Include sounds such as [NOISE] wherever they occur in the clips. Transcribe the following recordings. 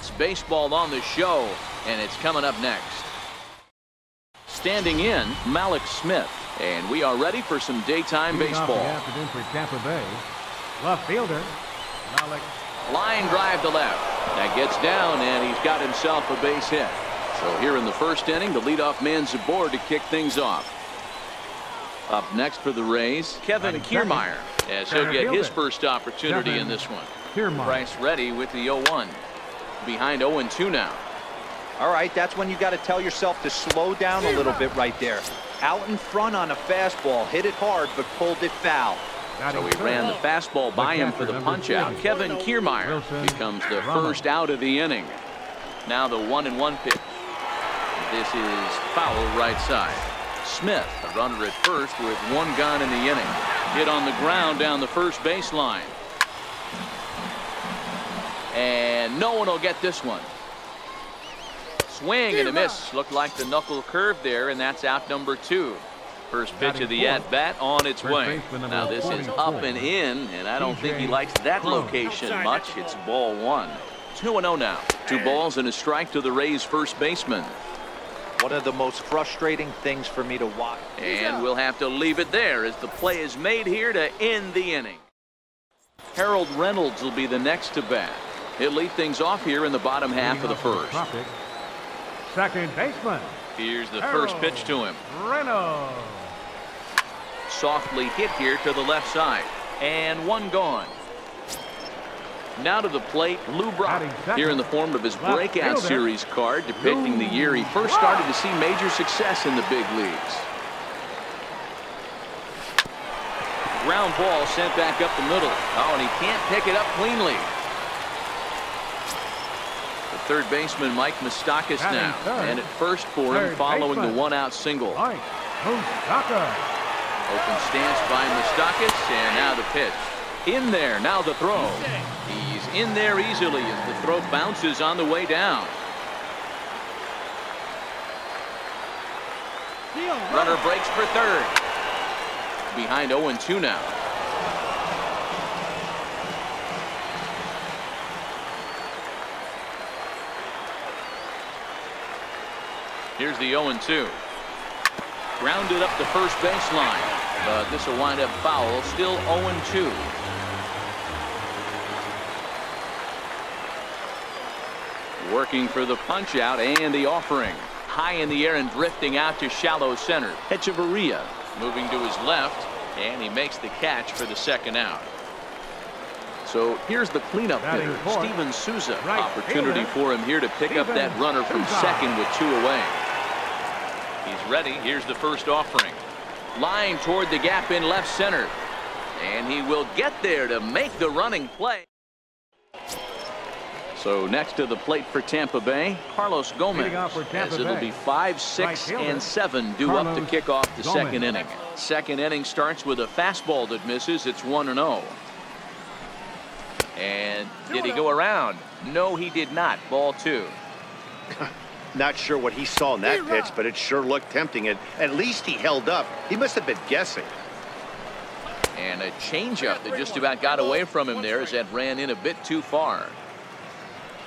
It's baseball on the show, and it's coming up next. Standing in, Mallex Smith. And we are ready for some daytime Leading off the baseball. afternoon for Tampa Bay. Left fielder, Mallex. Line drive to left. That gets down, and he's got himself a base hit. So here in the first inning, the leadoff man's aboard to kick things off. Up next for the Rays, Kevin. Kiermaier, as he'll get his first opportunity in this one. Kiermaier. Price ready with the 0-1. Behind 0-2 now. All right, that's when you got to tell yourself to slow down a little bit right there. Out in front on a fastball, hit it hard, but pulled it foul. So he ran the fastball by him for the catcher, punch out. Kevin Kiermaier Wilson becomes the first out of the inning. Now the one and one pitch. This is foul right side. Smith, a runner at first with one gone in the inning. Hit on the ground down the first baseline. And no one will get this one. Swing and a miss. Looked like the knuckle curve there, and that's out number two. First pitch of the at bat on its way. Now this is up and in, and I don't think he likes that location much. It's ball one. 2 0 now. Two balls and a strike to the Rays first baseman. One of the most frustrating things for me to watch. And we'll have to leave it there as the play is made here to end the inning. Harold Reynolds will be the next to bat. He'll lead things off here in the bottom half of the first. Second baseman, Here's the first pitch to him. Reynolds. Softly hit here to the left side. And one gone. Now to the plate, Lou Brock. Here in the form of his breakout series card depicting the year he first started to see major success in the big leagues. Ground ball sent back up the middle. Oh, and he can't pick it up cleanly. Third baseman, Mike Batting now. third. And at first for him Third following baseman. the one-out single. Mike. Open stance by Moustakas, and now the pitch. In there, now the throw. He's in there easily as the throw bounces on the way down. Runner breaks for third. Behind 0-2 now. Here's the 0-2. Grounded up the first baseline. But this will wind up foul. Still 0-2. Working for the punch out and the offering. High in the air and drifting out to shallow center. Hechavarria moving to his left. And he makes the catch for the second out. So here's the cleanup hitter. Steven Souza. Right Opportunity for him here to pick up that runner from second with two away. Ready. Here's the first offering. Line toward the gap in left center. And he will get there to make the running play. So next to the plate for Tampa Bay, Carlos Gomez. Leading off for Tampa as it'll Bay. be five, six, Right fielder, and seven due up to kick off the Gomez. second inning. Second inning starts with a fastball that misses. It's 1 and 0. And did he go oh. around? No, he did not. Ball two. [LAUGHS] Not sure what he saw in that pitch, but it sure looked tempting. And at least he held up. He must have been guessing. And a changeup that just about got away from him there as that ran in a bit too far.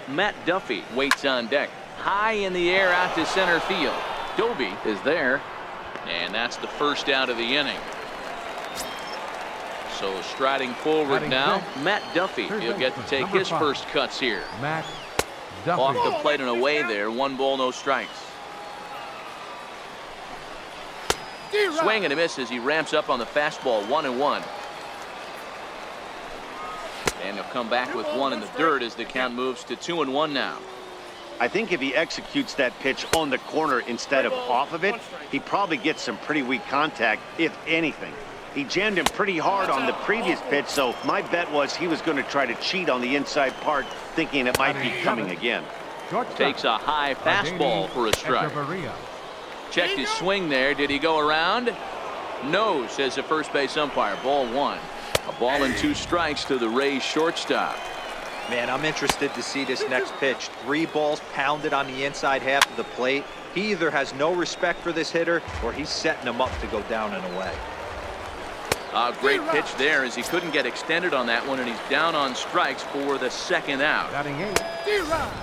Matt Duffy waits on deck. High in the air out to center field. Doby is there. And that's the first out of the inning. So striding forward now. Matt Duffy. Third He'll get to take his first cuts here. Matt Duffy. Off the plate and away there. One ball, no strikes. Swing and a miss as he ramps up on the fastball, one and one. And he'll come back with one in the dirt as the count moves to two and one now. I think if he executes that pitch on the corner instead of off of it, he probably gets some pretty weak contact, if anything. He jammed him pretty hard on the previous pitch, so my bet was he was going to try to cheat on the inside part, thinking it might be coming again. Shortstop. Takes a high fastball for a strike. Hechavarria. Checked his swing there. Did he go around? No, says the first base umpire. Ball one. A ball and two strikes to the Rays shortstop. Man, I'm interested to see this next pitch. Three balls pounded on the inside half of the plate. He either has no respect for this hitter or he's setting him up to go down and away. A great pitch there as he couldn't get extended on that one, and he's down on strikes for the second out. Batting eight.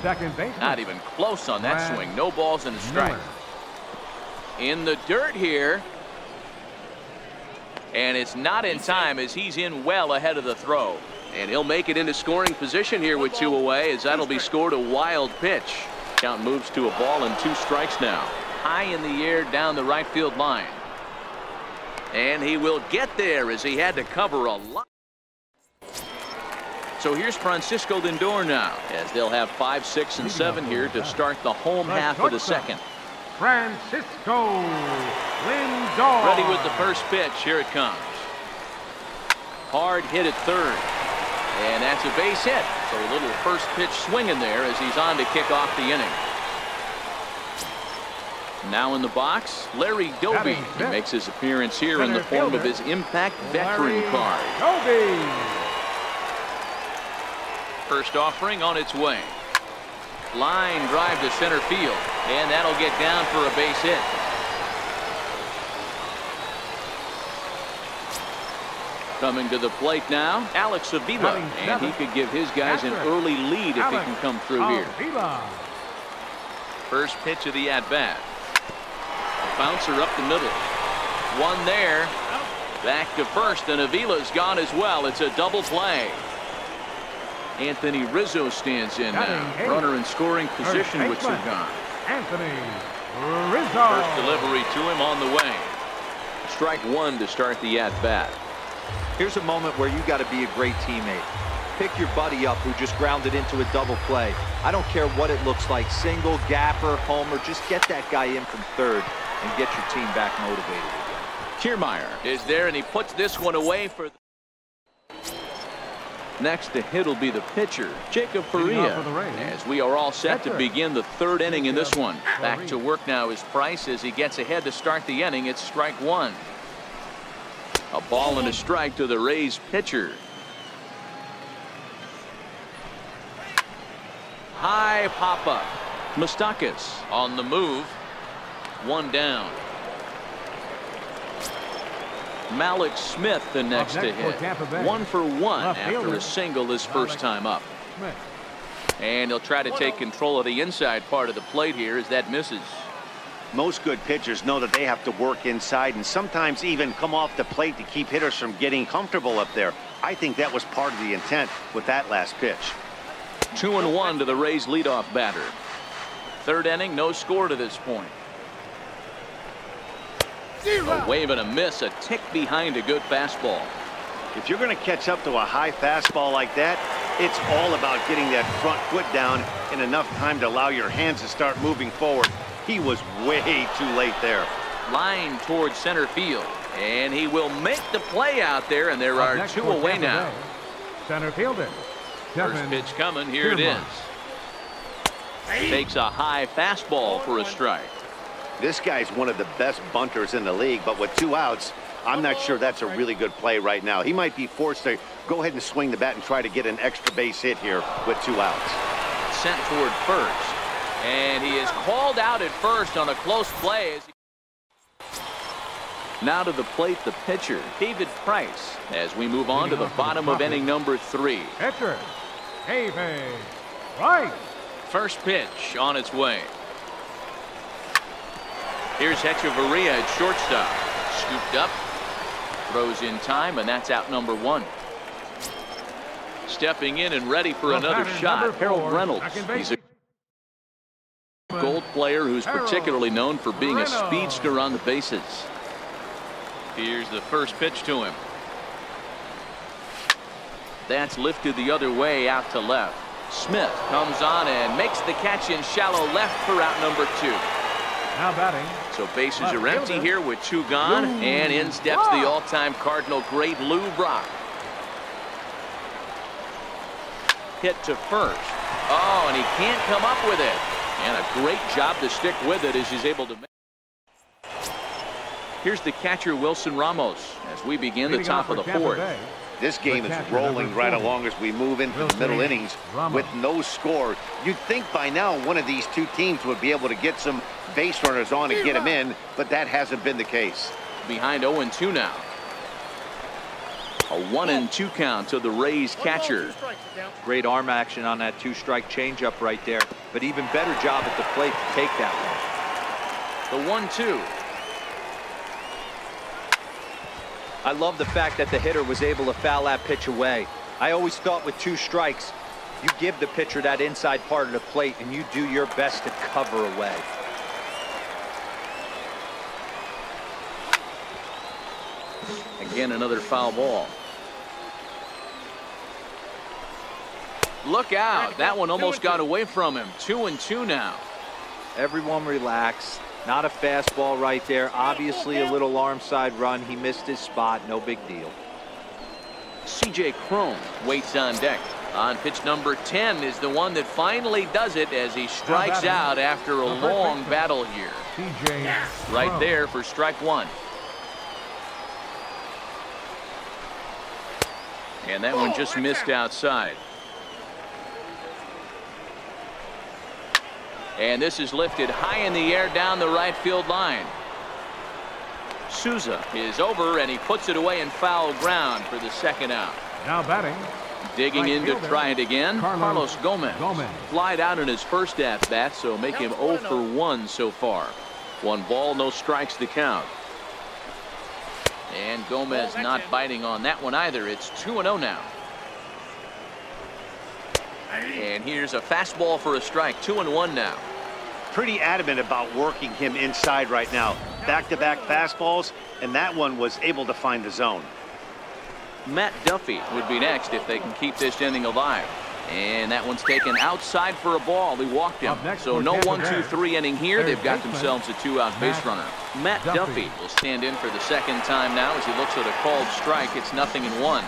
Second base. Not even close on that Brad swing. No balls and a strike. In the dirt here. And it's not in time as he's in well ahead of the throw. And he'll make it into scoring position here with two away as that'll be scored a wild pitch. Count moves to a ball and two strikes now. High in the air down the right field line. And he will get there as he had to cover a lot. So here's Francisco Lindor now as they'll have five, six, and seven here to start the home half of the second. Francisco Lindor. Ready with the first pitch. Here it comes. Hard hit at third. And that's a base hit. So a little first pitch swinging there as he's on to kick off the inning. Now in the box, Larry Doby. He makes his appearance here in the form of his impact veteran card. Doby. First offering on its way. Line drive to center field. And that'll get down for a base hit. Coming to the plate now, Alex Avila. And he could give his guys an early lead if he can come through here. First pitch of the at-bat. Bouncer up the middle. One there. Back to first, and Avila's gone as well. It's a double play. Anthony Rizzo stands in now. Runner in scoring position with two baseman. gone. Anthony Rizzo. First delivery to him on the way. Strike one to start the at-bat. Here's a moment where you got to be a great teammate. Pick your buddy up who just grounded into a double play. I don't care what it looks like, single, gapper, homer, just get that guy in from third and get your team back motivated again. Kiermaier is there, and he puts this one away for. Next to hit will be the pitcher, Jacob Leading Faria. for the Rays. As we are all set to begin the third inning in this one. Back to work now is Price as he gets ahead to start the inning. It's strike one. A ball and a strike to the Rays pitcher. High pop up. Moustakas on the move. One down. Mallex Smith the next to hit. One for one after a single his first time up. And he'll try to take control of the inside part of the plate here as that misses. Most good pitchers know that they have to work inside and sometimes even come off the plate to keep hitters from getting comfortable up there. I think that was part of the intent with that last pitch. Two and one to the Rays leadoff batter. Third inning, no score to this point. A wave and a miss, a tick behind a good fastball. If you're going to catch up to a high fastball like that, it's all about getting that front foot down in enough time to allow your hands to start moving forward. He was way too late there. Line towards center field. And he will make the play out there, and there are next two away Tampa now. Bay, Center fielder. First pitch coming, here it is. Takes a high fastball for a strike. This guy's one of the best bunters in the league, but with two outs, I'm not sure that's a really good play right now. He might be forced to go ahead and swing the bat and try to get an extra base hit here with two outs. sent toward first. And he is called out at first on a close play. As he... Now to the plate, the pitcher, David Price, as we move on to the bottom of inning number three. Pitcher. David Price. First pitch on its way. Here's Hechavarria at shortstop. Scooped up. Throws in time, and that's out number one. Stepping in and ready for The another shot, Harold four, Reynolds. He's a gold player who's Harold particularly known for being a speedster on the bases. Here's the first pitch to him. That's lifted the other way out to left. Smith comes on and makes the catch in shallow left for out number two. Now batting. So bases are empty here with two gone, and in steps the all-time Cardinal great Lou Brock. Hit to first. Oh, and he can't come up with it. And a great job to stick with it as he's able to make. Here's the catcher Wilson Ramos as we begin the top of the fourth. Bay, This game is rolling right along as we move into the middle innings with no score. You'd think by now one of these two teams would be able to get some base runners on and get them in, but that hasn't been the case. Behind 0-2 now. A one and two count to the Rays catcher. Great arm action on that two strike changeup right there, but even better job at the plate to take that one. The one two. I love the fact that the hitter was able to foul that pitch away. I always thought with two strikes, you give the pitcher that inside part of the plate and you do your best to cover away. Again, another foul ball. Look out. That one almost got away from him. Two and two now. Everyone relax. Not a fastball right there. Obviously a little arm side run. He missed his spot. No big deal. C.J. Cron waits on deck. On pitch number 10 is the one that finally does it as he strikes out after a long battle here. C.J. Right there for strike one. And that one just oh, missed outside. And this is lifted high in the air down the right field line. Souza is over and he puts it away in foul ground for the second out. Now batting. Digging right in to try it again. Carlos, Carlos Gomez. Gomez. Flied out in his first at bat, so make him 0 for 1 so far. One ball, no strikes to count. And Gomez not biting on that one either. It's 2 0 now. And here's a fastball for a strike. 2 and 1 now pretty adamant about working him inside right now. Back-to-back -back fastballs, and that one was able to find the zone. Matt Duffy would be next if they can keep this inning alive. And that one's taken outside for a ball. He walked him. So no one, two, three inning here. They've got themselves a two-out base runner. Matt Duffy will stand in for the second time now as he looks at a called strike. It's nothing in one.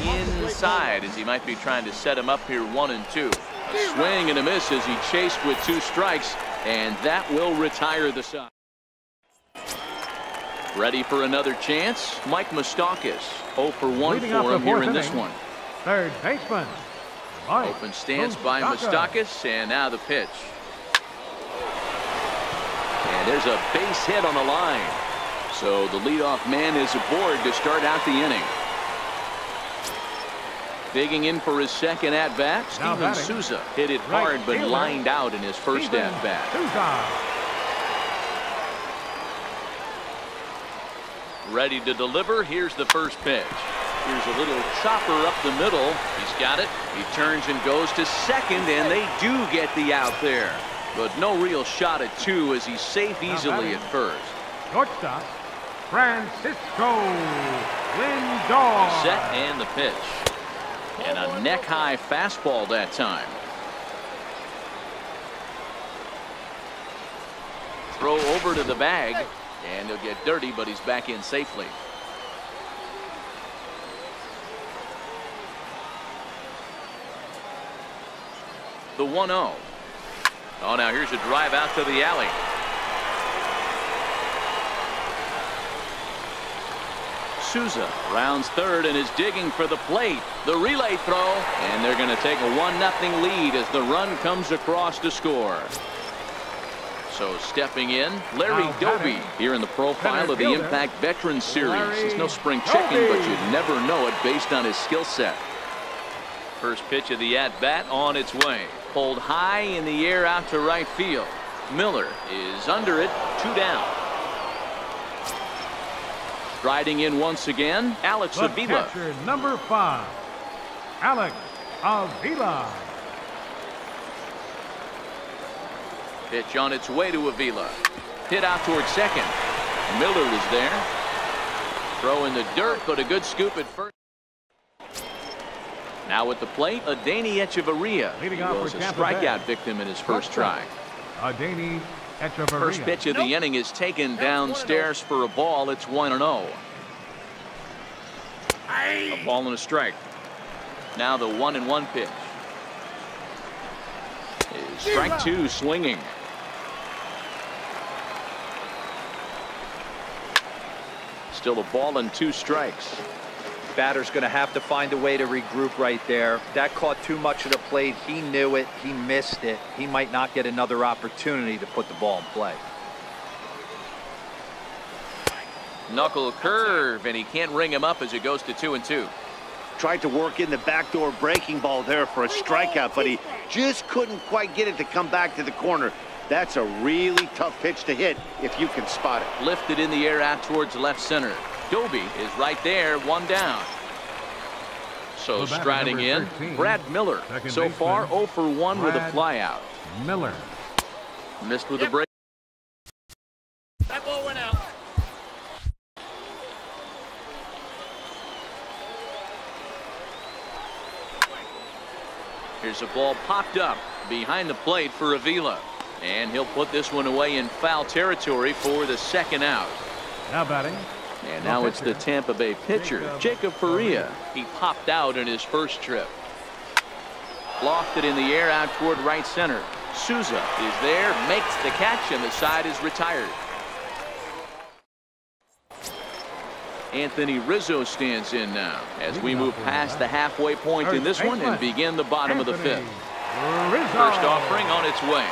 Inside as he might be trying to set him up here one and two. Swing and a miss as he chased with two strikes, and that will retire the side. Ready for another chance? Mike Moustakas 0 for 1 Leading for him here in this one. Third baseman. Mike Open stance by Moustakas, and now the pitch. And there's a base hit on the line. So the leadoff man is aboard to start out the inning. Digging in for his second at bat, Steven Souza hit it right hard but fielder. lined out in his first Steven at bat. Souza. Ready to deliver. Here's the first pitch. Here's a little chopper up the middle. He's got it. He turns and goes to second, and they do get the out there. But no real shot at two as he's safe easily at first. Shortstop, Francisco Lindor. Set and the pitch. And a neck-high fastball that time. Throw over to the bag, and he'll get dirty, but he's back in safely. The 1-0. Oh, now here's a drive out to the alley. Souza rounds third and is digging for the plate. The relay throw, and they're going to take a 1-0 lead as the run comes across to score. So stepping in, Larry Now Doby here in the profile of the Impact Veterans Series. Larry He's no spring chicken, but you'd never know it based on his skill set. First pitch of the at-bat on its way. Pulled high in the air out to right field. Miller is under it, two down. Riding in once again, Alex The Avila. catcher, number five, Alex Avila. Pitch on its way to Avila. Hit out towards second. Miller is there. Throw in the dirt, but a good scoop at first. Now at the plate, Adeiny Hechavarria. Leading He was a strikeout victim in his first try. Adeiny. First pitch of the inning is taken downstairs for a ball. It's 1 and 0. A ball and a strike. Now the 1 and 1 pitch. Is strike two swinging. Still a ball and two strikes. Batter's going to have to find a way to regroup right there. That caught too much of the plate. He knew it. He missed it. He might not get another opportunity to put the ball in play. Knuckle curve, and he can't ring him up as it goes to two and two. Tried to work in the backdoor breaking ball there for a strikeout, but he just couldn't quite get it to come back to the corner. That's a really tough pitch to hit if you can spot it. Lifted in the air out towards left center. Doby is right there, one down. So striding in, 13, Brad Miller. So far, 0 for 1 Brad with a flyout. Miller. Missed with yep. a break. That ball went out. Here's a ball popped up behind the plate for Avila. And he'll put this one away in foul territory for the second out. Now batting. And now it's the Tampa Bay pitcher, uh, Jacob Faria. Uh, he popped out in his first trip. Lofted in the air out toward right center. Souza is there, makes the catch, and the side is retired. Anthony Rizzo stands in now as we move past the halfway point in this one and begin the bottom of the fifth. First offering on its way.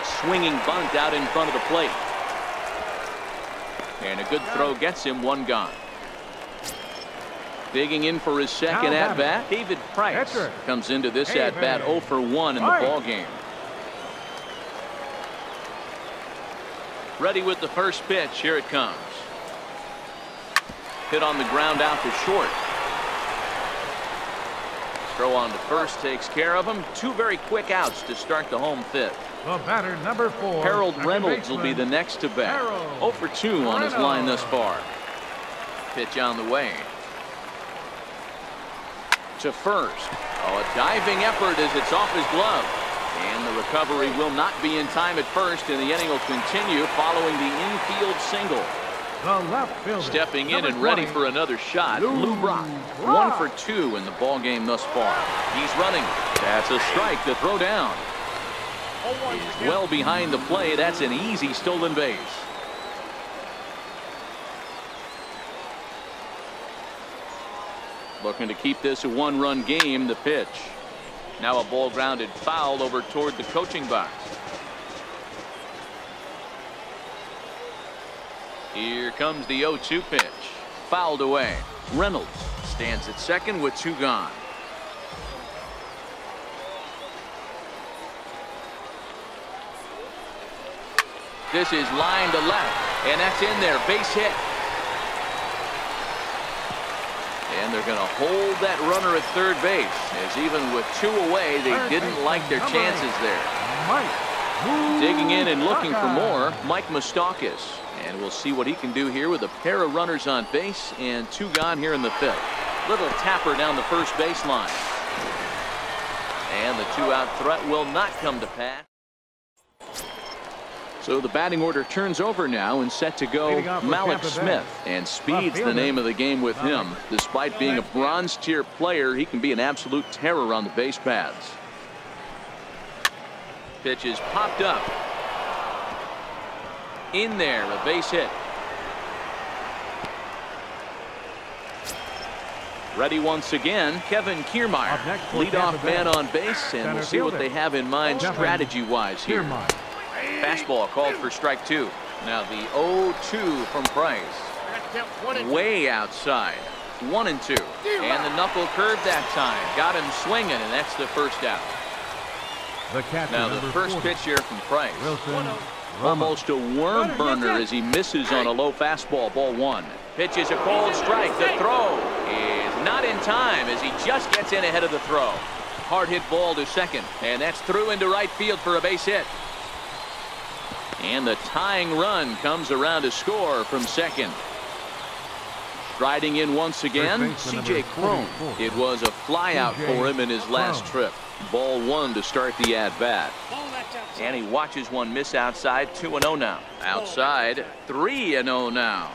A Swinging bunt out in front of the plate. And a good throw gets him one gone. Digging in for his second at bat, David Price comes into this at bat 0 for 1 in the ball game. Ready with the first pitch. Here it comes. Hit on the ground out to short. Throw on to first takes care of him. Two very quick outs to start the home fifth. The batter number four. Harold Reynolds will be the next to bat. 0 for 2 on his line thus far. Pitch on the way. To first. Oh, a diving effort as it's off his glove. And the recovery will not be in time at first, and the inning will continue following the infield single. The left fielder. Stepping in and ready for another shot, Lou, Lou Brock. One for two in the ball game thus far. He's running. That's a strike to throw down. Well behind the play. That's an easy stolen base. Looking to keep this a one-run game. The pitch. Now a ball grounded foul over toward the coaching box. Here comes the 0-2 pitch. Fouled away. Reynolds stands at second with two gone. This is line to left, and that's in there. Base hit. And they're going to hold that runner at third base, as even with two away, they didn't like their chances there. Mike. Digging in and looking for more, Mike Moustakas. And we'll see what he can do here with a pair of runners on base and two gone here in the fifth. Little tapper down the first baseline. And the two-out threat will not come to pass. So the batting order turns over now and set to go Mallex Smith. And speed's the name of the game with him. Despite being a bronze tier player, he can be an absolute terror on the base paths. Pitch is popped up. In there, a base hit. Ready once again, Kevin Kiermaier. Leadoff man on base, and we'll see what they have in mind strategy-wise here. Fastball called for strike two. Now the 0-2 from Price. Way outside. One and two. And the knuckle curve that time. Got him swinging, and that's the first out. The now the first 40. pitch here from Price. Wilson. Almost a worm burner as he misses on a low fastball. Ball one. Pitch is a cold strike. The throw is not in time as he just gets in ahead of the throw. Hard hit ball to second. And that's through into right field for a base hit. And the tying run comes around to score from second. Striding in once again, C.J. Cron. It was a flyout for him in his last trip. Ball one to start the at-bat. And he watches one miss outside, 2-0 now. Outside, 3-0 now.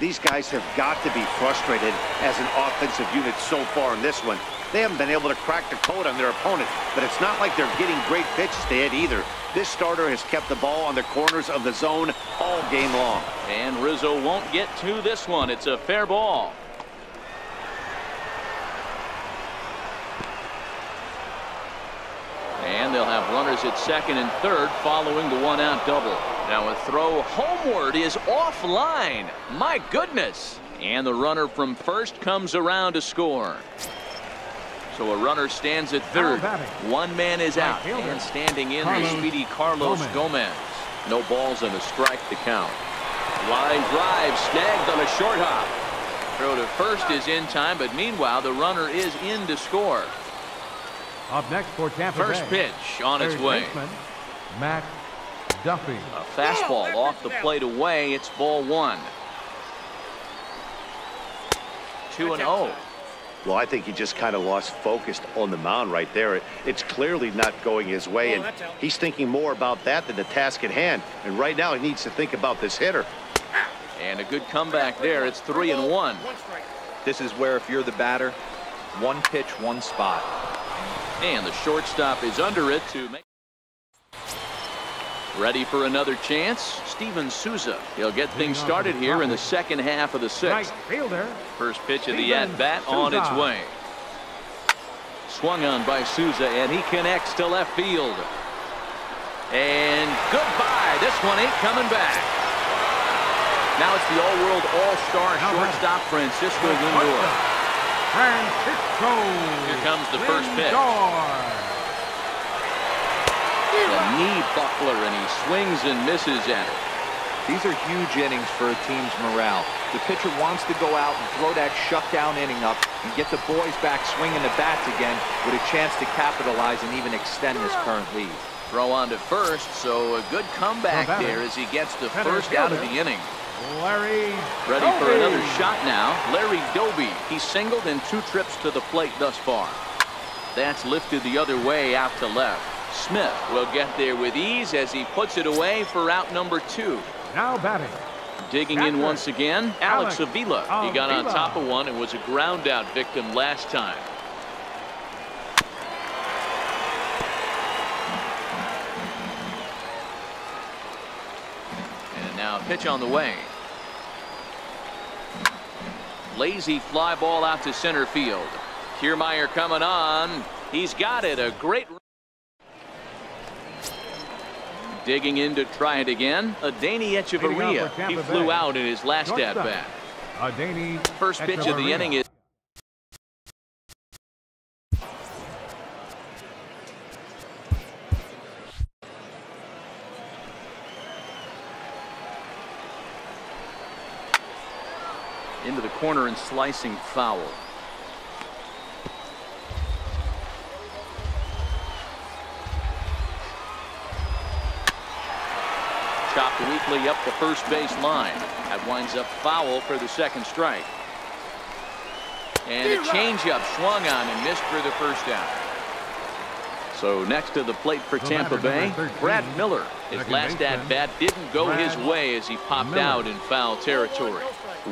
These guys have got to be frustrated as an offensive unit so far in this one. They haven't been able to crack the code on their opponent, but it's not like they're getting great pitches to hit either. This starter has kept the ball on the corners of the zone all game long. And Rizzo won't get to this one. It's a fair ball. And they'll have runners at second and third following the one out double. Now a throw homeward is offline. My goodness. And the runner from first comes around to score. So a runner stands at third. One man is out. And standing in the speedy Carlos Gomez. No balls and a strike to count. Line drive snagged on a short hop. Throw to first is in time, but meanwhile the runner is in to score. Up next for Tampa First Bay. pitch on its way. Baseman, Matt Duffy. A fastball off the plate away. It's ball one. 2 and 0. Well, I think he just kind of lost focus on the mound right there. It, it's clearly not going his way, and he's thinking more about that than the task at hand. And right now, he needs to think about this hitter. And a good comeback there. It's 3 and 1. This is where if you're the batter, one pitch, one spot. And the shortstop is under it to make. Ready for another chance? Steven Souza. He'll get things started here in the second half of the Right sixth. fielder. First pitch of the at-bat on its way. Swung on by Souza, and he connects to left field. And goodbye. This one ain't coming back. Now it's the all-world all-star shortstop Francisco Lindor. Francisco. Here comes the first pitch. Lindor. The knee buckler, and he swings and misses at it. These are huge innings for a team's morale. The pitcher wants to go out and throw that shutdown inning up and get the boys back swinging the bats again with a chance to capitalize and even extend this current lead. Throw on to first, so a good comeback Well, there as he gets the Center first out of the inning. Larry. Ready for another shot now. Larry Doby. He's singled in two trips to the plate thus far. That's lifted the other way out to left. Smith will get there with ease as he puts it away for out number two. Now batting. Digging in once again, Alex Alex Avila. He got on top of one and was a ground out victim last time. And now pitch on the way. Lazy fly ball out to center field. Kiermaier coming on. He's got it. A great. Digging in to try it again. Adeiny Hechavarria. He flew out in his last at-bat. First pitch of the inning is. Into the corner and slicing foul. Chopped weakly up the first base line. That winds up foul for the second strike. And a changeup swung on and missed for the first out. So next to the plate for Tampa Bay, Brad Miller. His last at bat didn't go his way as he popped out in foul territory.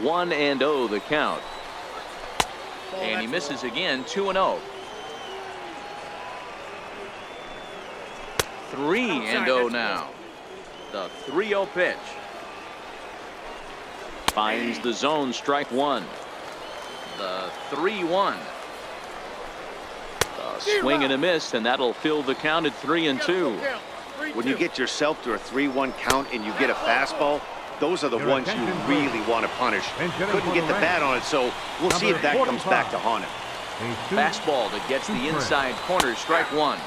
1 and 0 the count. And he misses again 2 and 0. 3 and 0 now. The 3 0 pitch. Finds the zone strike one. The 3 1. A swing and a miss, and that'll fill the count at 3 and 2. When you get yourself to a 3-1 count and you get a fastball, those are the Your ones you attention, please. really want to punish. Couldn't get the the bat on it, so we'll see if that comes back to haunt him. Fastball that gets the inside corner, strike one.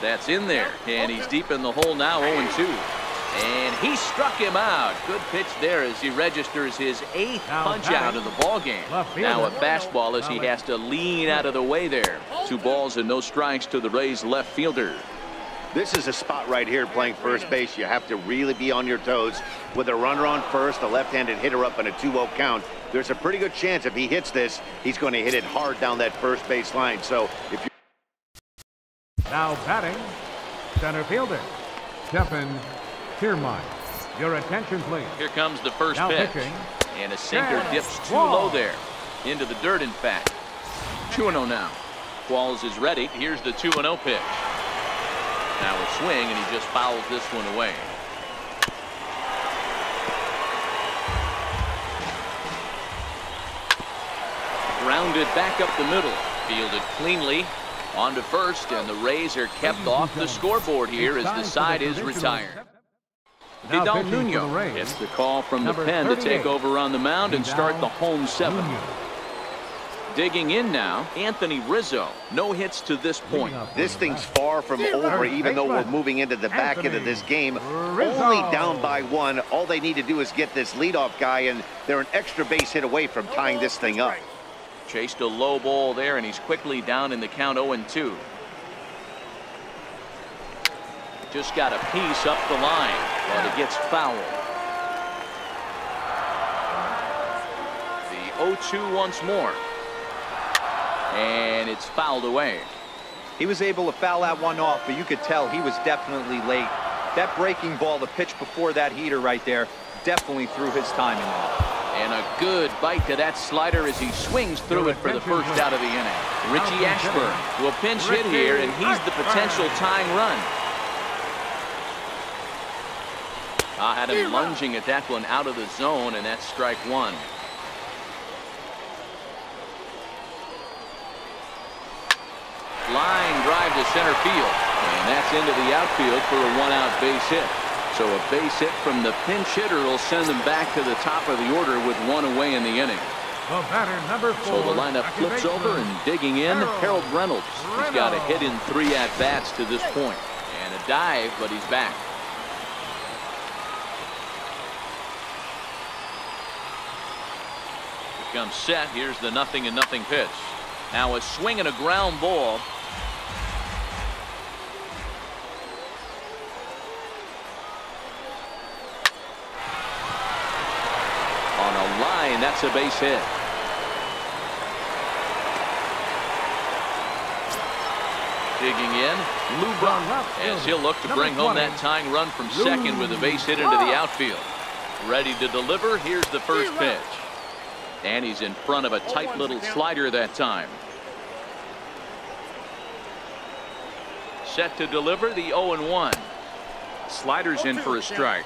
That's in there, and he's deep in the hole now, 0-2. And he struck him out. Good pitch there as he registers his eighth Now punch out of the ball game. Now a fielder. fastball as he has to lean out of the way there. Two balls and no strikes to the Rays left fielder. This is a spot right here playing first base. You have to really be on your toes. With a runner on first, a left-handed hitter up in a 2-0 count, there's a pretty good chance if he hits this, he's going to hit it hard down that first base line. So if you Now batting. Center fielder. Stephen Kiermaier. Your attention, please. Here comes the first Now pitch. pitching. And a sinker dips too low there. Into the dirt, in fact. 2-0 now. Qualls is ready. Here's the 2-0 pitch. Now a swing, and he just fouls this one away. Grounded back up the middle. Fielded cleanly. On to first, and the Rays are kept off the scoreboard here as the side is retired. Vidal Nuno gets the call from the pen to take over on the mound and start the home seven. Digging in now, Anthony Rizzo. No hits to this point. This thing's far from over, even though we're moving into the back end of this game. Only down by one. All they need to do is get this leadoff guy, and they're an extra base hit away from tying this thing up. Chased a low ball there, and he's quickly down in the count 0-2. Just got a piece up the line, but it gets fouled. The 0-2 once more and it's fouled away. He was able to foul that one off, but you could tell he was definitely late. That breaking ball, the pitch before that heater right there, definitely threw his timing off. And a good bite to that slider as he swings through it for the first out of the inning. Richie Ashburn will pinch hit here, and he's the potential tying run. I had him lunging at that one out of the zone, and that's strike one. Line drive to center field. And that's into the outfield for a one-out base hit. So a base hit from the pinch hitter will send them back to the top of the order with one away in the inning. The batter, number four. So the lineup flips over and digging in, Harold Reynolds. He's got a hit in three at-bats to this point. And a dive, but he's back. Comes set. Here's the nothing and nothing pitch. Now a swing and a ground ball On a line. That's a base hit. Digging in, Lou Brock, as he'll look to bring home that tying run from second with a base hit into the outfield. Ready to deliver. Here's the first pitch. And he's in front of a tight little slider that time. Set to deliver the 0-1. Sliders in for a strike.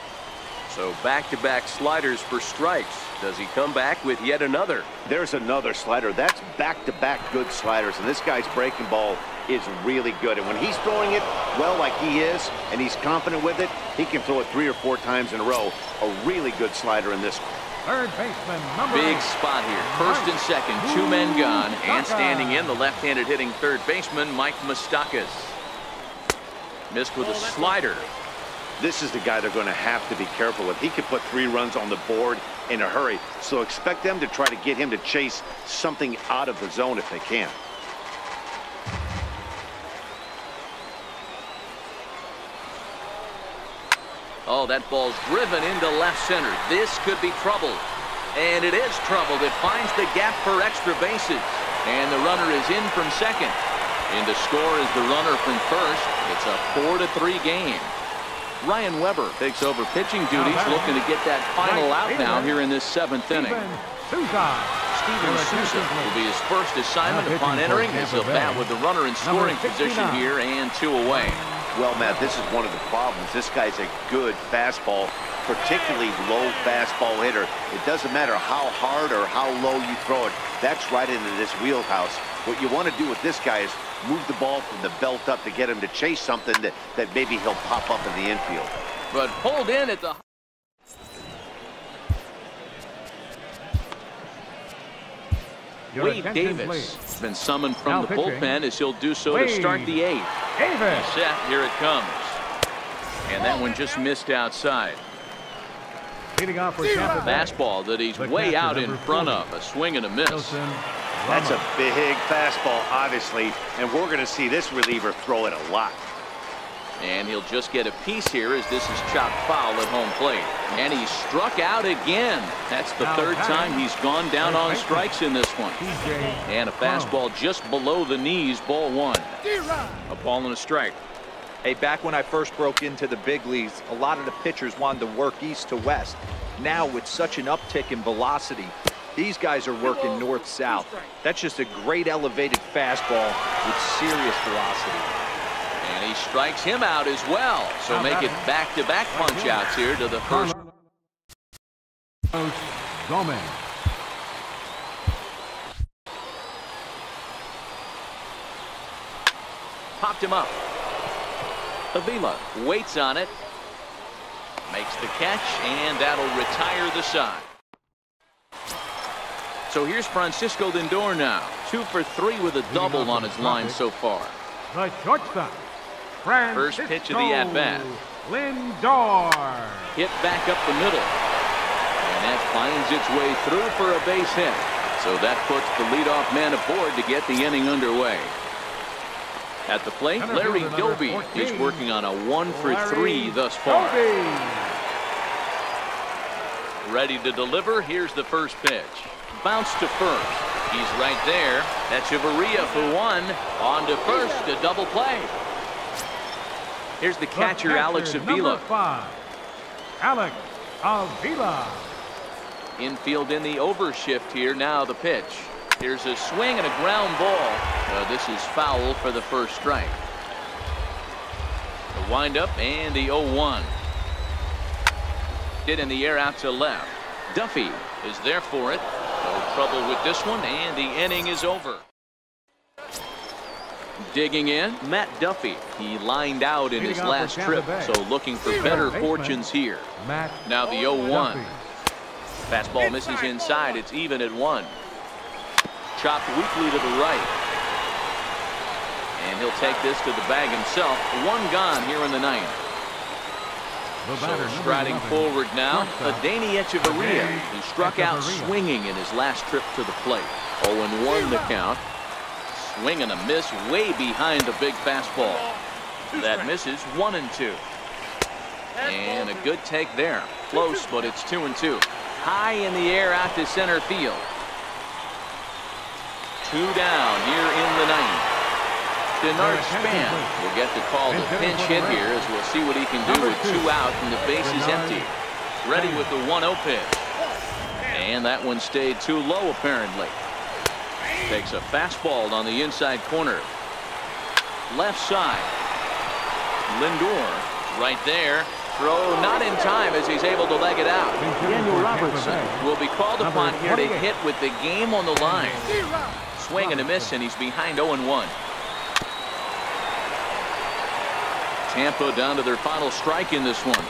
So back-to-back -back sliders for strikes. Does he come back with yet another? There's another slider. That's back-to-back -back good sliders, and this guy's breaking ball is really good. And when he's throwing it well like he is, and he's confident with it, he can throw it three or four times in a row. A really good slider in this. Third baseman, number Big spot here. First and second, two men gone. And standing in, the left-handed hitting third baseman, Mike Moustakas. Missed with oh, a slider. This is the guy they're going to have to be careful with. He could put three runs on the board in a hurry. So expect them to try to get him to chase something out of the zone if they can. Oh, that ball's driven into left center. This could be trouble. And it is trouble. It finds the gap for extra bases. And the runner is in from second. And to score is the runner from first. It's a 4 to three game. Ryan Weber takes over pitching duties, looking to get that final out now here in this seventh inning. Steven Souza will be his first assignment upon entering as he'll bat with the runner in scoring position here and two away. Well, Matt, this is one of the problems. This guy's a good fastball, particularly low fastball hitter. It doesn't matter how hard or how low you throw it. That's right into this wheelhouse. What you want to do with this guy is move the ball from the belt up to get him to chase something that, that maybe he'll pop up in the infield. But pulled in at the... Wade Davis has been summoned from now the pitching. bullpen as he'll do so Wade. to start the eighth. Davis. Set, here it comes. And that one just missed outside. Leading off for Fastball that he's way out in front of. A swing and a miss. That's a big fastball, obviously, and we're going to see this reliever throw it a lot. And he'll just get a piece here as this is chopped foul at home plate. And he struck out again. That's the third time he's gone down on strikes in this one. And a fastball just below the knees, ball one. A ball and a strike. Hey, back when I first broke into the big leagues, a lot of the pitchers wanted to work east to west. Now, with such an uptick in velocity, these guys are working north-south. That's just a great elevated fastball with serious velocity. And he strikes him out as well. So make it back-to-back -back punch outs here to the first. Gomez. Popped him up. Avila waits on it. Makes the catch, and that'll retire the side. So here's Francisco Lindor now. Two for three with a double on his line so far. The shortstop. First pitch of the at-bat. Lindor. Hit back up the middle. And that finds its way through for a base hit. So that puts the leadoff man aboard to get the inning underway. At the plate, Larry Doby is working on a one for three thus far. Ready to deliver. Here's the first pitch. Bounce to first. He's right there. That's Hechavarria for one. On to first, a double play. Here's the catcher, catcher Alex Avila. Five, Alex Avila. Infield in the overshift here. Now the pitch. Here's a swing and a ground ball. Uh, this is foul for the first strike. The windup and the 0-1. Hit in the air out to left. Duffy is there for it. No trouble with this one, and the inning is over. Digging in, Matt Duffy. He lined out in his last trip, Bay. so looking for Third better baseman, fortunes here. Matt Now the 0-1. Duffy. Fastball misses inside. It's even at one. Chopped weakly to the right. And he'll take this to the bag himself. One gone here in the ninth. The So batter, number striding forward now, shortstop. Adeiny Hechavarria, who struck out swinging in his last trip to the plate. 0-1 the count. Swing and a miss way behind the big fastball. That misses one and two. And a good take there. Close, but it's two and two. High in the air out to center field. Two down here in the ninth. Denard Span will get the call the pinch hit here as we'll see what he can do with two out and the base is empty. Ready with the 1-0 pitch. And that one stayed too low apparently. Takes a fastball on the inside corner. Left side. Lindor right there. Throw not in time as he's able to leg it out. Daniel Robertson will be called upon here to hit with the game on the line. Swing and a miss, and he's behind 0-1. Tampa down to their final strike in this one.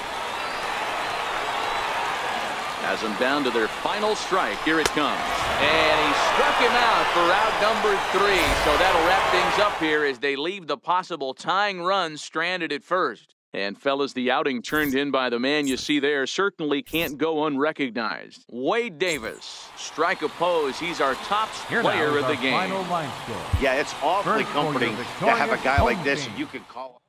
Has them down to their final strike. Here it comes. And he struck him out for out number three. So that'll wrap things up here as they leave the possible tying run stranded at first. And fellas, the outing turned in by the man you see there certainly can't go unrecognized. Wade Davis, strike a pose. He's our top Here player of the game. Final line score. Yeah, it's awfully First comforting to have a guy like this team. and you can call